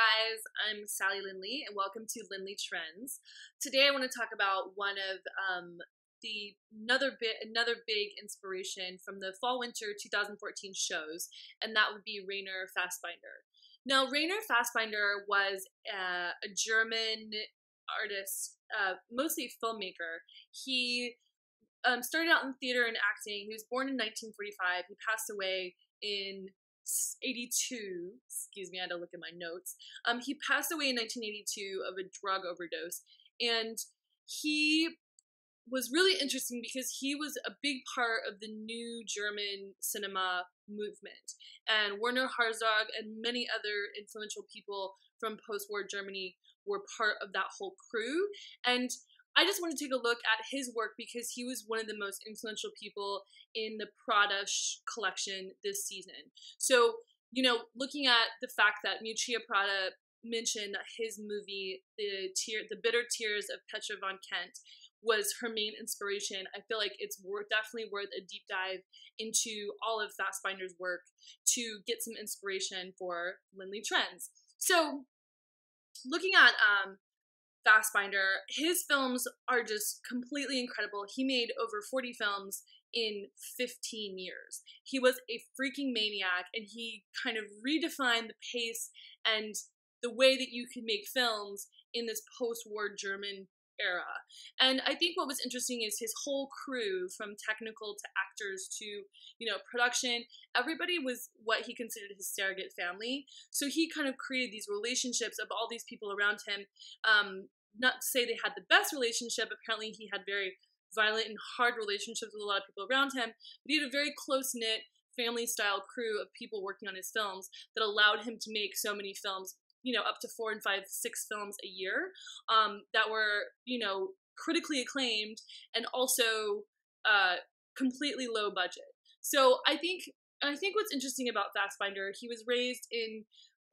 guys, I'm Sally Lyndley, and welcome to Lyndley Trends. Today, I want to talk about one of um, the another bit another big inspiration from the fall winter 2014 shows, and that would be Rainer Fassbinder. Now, Rainer Fassbinder was uh, a German artist, uh, mostly filmmaker. He um, started out in theater and acting. He was born in 1945. He passed away in 82. Excuse me, I had to look at my notes. Um, he passed away in 1982 of a drug overdose, and he was really interesting because he was a big part of the new German cinema movement. And Werner Herzog and many other influential people from post war Germany were part of that whole crew. And I just want to take a look at his work because he was one of the most influential people in the Prada collection this season. So, you know, looking at the fact that Miuccia Prada mentioned that his movie, The Tear, The Bitter Tears of Petra von Kant, was her main inspiration. I feel like it's worth, definitely worth a deep dive into all of Fassbinder's work to get some inspiration for Lyndley Trends. So, looking at um, Fassbinder, his films are just completely incredible. He made over 40 films in 15 years. He was a freaking maniac and he kind of redefined the pace and the way that you can make films in this post war German era. And I think what was interesting is his whole crew, from technical to actors to, you know, production, everybody was what he considered his surrogate family. So he kind of created these relationships of all these people around him. Um, not to say they had the best relationship, apparently he had very violent and hard relationships with a lot of people around him, but he had a very close knit family style crew of people working on his films that allowed him to make so many films you know, up to four and five, six films a year um, that were, you know, critically acclaimed and also uh, completely low budget. So I think I think what's interesting about Fassbinder, he was raised in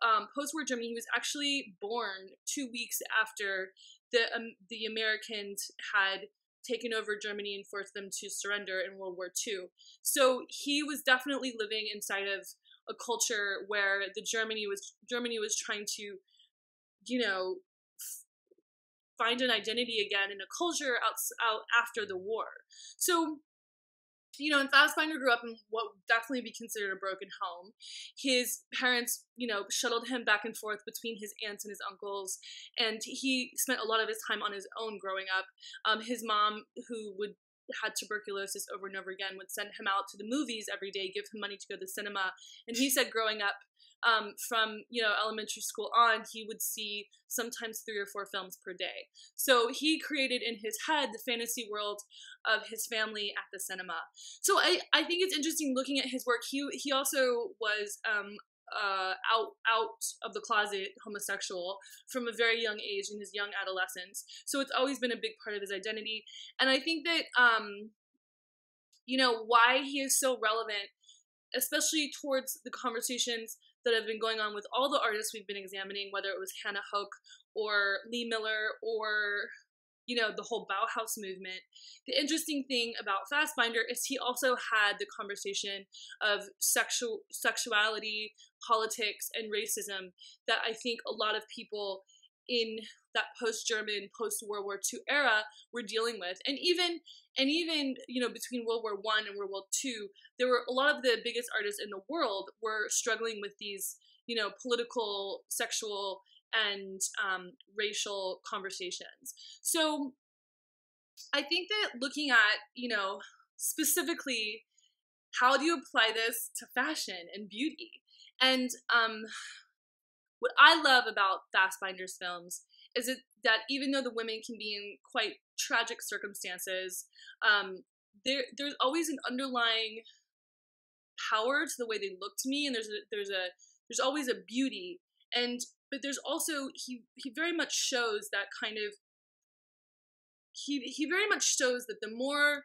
um, post-war Germany. He was actually born two weeks after the um, the Americans had taken over Germany and forced them to surrender in World War II. So he was definitely living inside of a culture where the Germany was Germany was trying to, you know, find an identity again in a culture out, out after the war. So, you know, and Fassbinder grew up in what would definitely be considered a broken home. His parents, you know, shuttled him back and forth between his aunts and his uncles, and he spent a lot of his time on his own growing up. Um, his mom, who would had tuberculosis over and over again would send him out to the movies every day, give him money to go to the cinema. And he said growing up, um, from you know elementary school on, he would see sometimes three or four films per day. So he created in his head the fantasy world of his family at the cinema. So I, I think it's interesting looking at his work. He he also was um, uh, out out of the closet homosexual from a very young age in his young adolescence. So it's always been a big part of his identity, and I think that um, you know why he is so relevant, especially towards the conversations that have been going on with all the artists we've been examining, whether it was Hannah Höch or Lee Miller or you know, the whole Bauhaus movement. The interesting thing about Fassbinder is he also had the conversation of sexual sexuality, politics, and racism that I think a lot of people in that post-German, post-World War II era were dealing with. And even and even, you know, between World War One and World War Two, there were a lot of the biggest artists in the world were struggling with these, you know, political, sexual, and um, racial conversations. So I think that looking at, you know, specifically how do you apply this to fashion and beauty? And um, what I love about Fassbinder's films is it, that even though the women can be in quite tragic circumstances, um, there there's always an underlying power to the way they look to me, and there's a there's a there's always a beauty. And but there's also he he very much shows that kind of he he very much shows that the more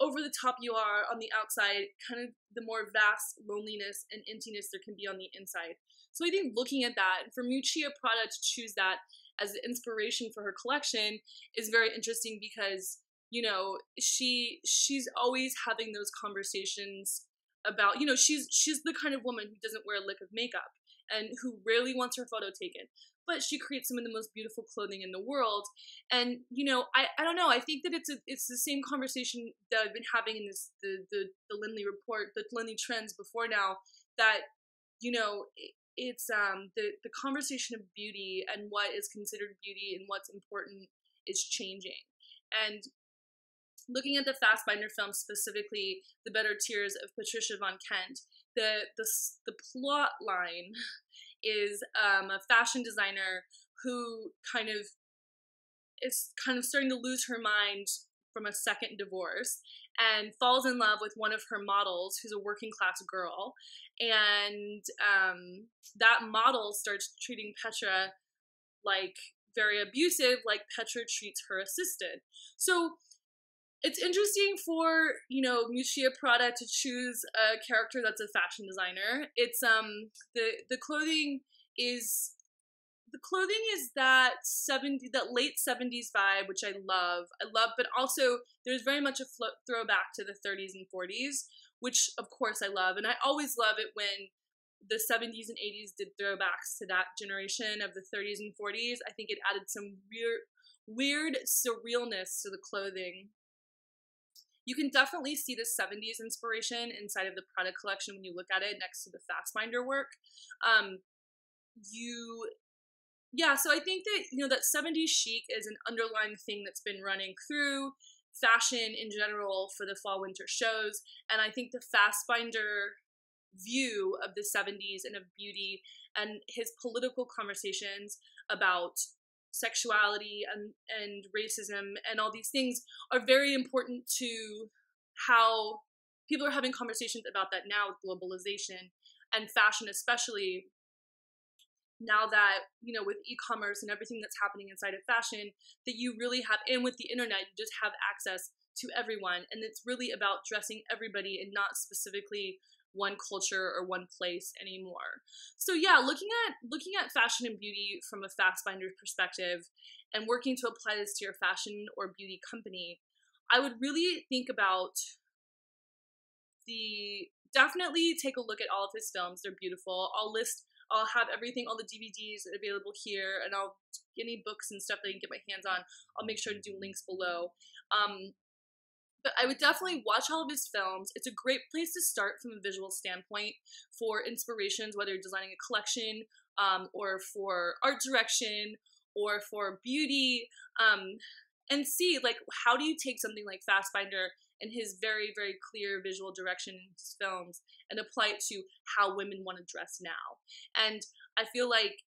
over the top you are on the outside, kind of the more vast loneliness and emptiness there can be on the inside. So I think looking at that, for Miuccia Prada to choose that as the inspiration for her collection is very interesting because you know she she's always having those conversations about you know she's she's the kind of woman who doesn't wear a lick of makeup and who really wants her photo taken. But she creates some of the most beautiful clothing in the world. And you know, I, I don't know. I think that it's a, it's the same conversation that I've been having in this the the, the Lyndley report, the Lyndley trends before now. That you know, it's um the the conversation of beauty and what is considered beauty and what's important is changing. And looking at the Fassbinder film specifically, The Better Tears of Patricia Von Kent, the the the plot line is um, a fashion designer who kind of is kind of starting to lose her mind from a second divorce and falls in love with one of her models who's a working class girl. And um, that model starts treating petra like very abusive like petra treats her assistant. So it's interesting for you know Miuccia Prada to choose a character that's a fashion designer. It's um the the clothing is the clothing is that 70 that late 70s vibe which i love i love but also there's very much a flo- throwback to the 30s and 40s which of course i love and i always love it when the 70s and 80s did throwbacks to that generation of the 30s and 40s i think it added some weird weird surrealness to the clothing you can definitely see the 70s inspiration inside of the Prada collection when you look at it next to the Fassbinder work. Um, you yeah, so I think that you know that 70s chic is an underlying thing that's been running through fashion in general for the fall winter shows, and I think the Fassbinder view of the 70s and of beauty and his political conversations about sexuality and and racism and all these things are very important to how people are having conversations about that now with globalization and fashion especially. Now that you know with e-commerce and everything that's happening inside of fashion that you really have and with the internet you just have access to everyone and it's really about dressing everybody and not specifically one culture or one place anymore so yeah looking at looking at fashion and beauty from a Fassbinder perspective and working to apply this to your fashion or beauty company i would really think about the definitely take a look at all of his films they're beautiful i'll list I'll have everything, all the DVDs available here, and I'll any books and stuff that I can get my hands on. I'll make sure to do links below. Um, but I would definitely watch all of his films. It's a great place to start from a visual standpoint for inspirations, whether designing a collection um, or for art direction or for beauty. Um, and see like how do you take something like Fassbinder and his very very clear visual direction in his films and apply it to how women want to dress now and i feel like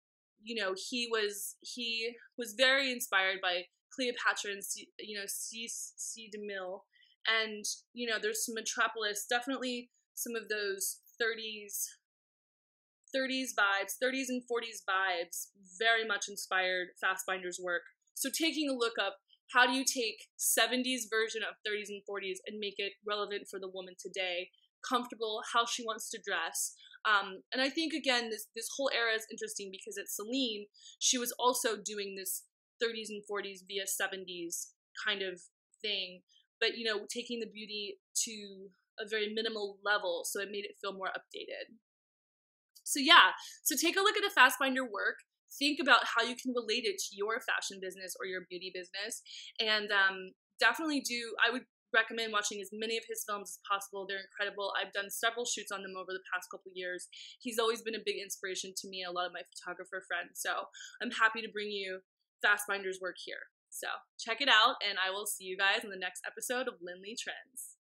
you know he was he was very inspired by cleopatra and you know c c demille and you know there's some metropolis definitely some of those 30s 30s vibes 30s and 40s vibes very much inspired Fassbinder's work. So taking a look up how do you take 70s version of 30s and 40s and make it relevant for the woman today comfortable how she wants to dress? Um, and i think again this this whole era is interesting because at celine she was also doing this 30s and 40s via 70s kind of thing but you know taking the beauty to a very minimal level so it made it feel more updated so yeah so take a look at the Fassbinder work think about how you can relate it to your fashion business or your beauty business. And um, definitely do, I would recommend watching as many of his films as possible. They're incredible. I've done several shoots on them over the past couple years. He's always been a big inspiration to me and a lot of my photographer friends. So I'm happy to bring you Fassbinder's work here. So check it out, and I will see you guys in the next episode of Lyndley Trends.